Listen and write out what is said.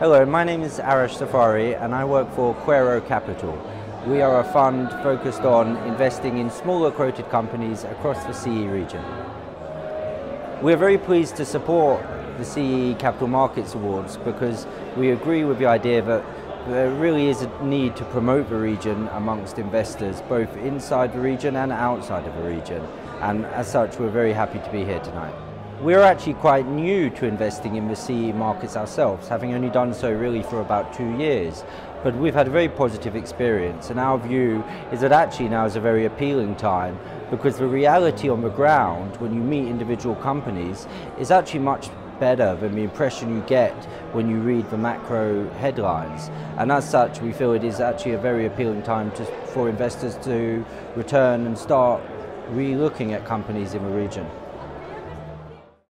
Hello, my name is Arrash Zafari and I work for Quaero Capital. We are a fund focused on investing in smaller quoted companies across the CEE region. We're very pleased to support the CEE Capital Markets Awards because we agree with the idea that there really is a need to promote the region amongst investors, both inside the region and outside of the region. And as such, we're very happy to be here tonight. We're actually quite new to investing in the CEE markets ourselves, having only done so really for about two years. But we've had a very positive experience, and our view is that actually now is a very appealing time because the reality on the ground when you meet individual companies is actually much better than the impression you get when you read the macro headlines. And as such, we feel it is actually a very appealing time to, for investors to return and start re-looking at companies in the region.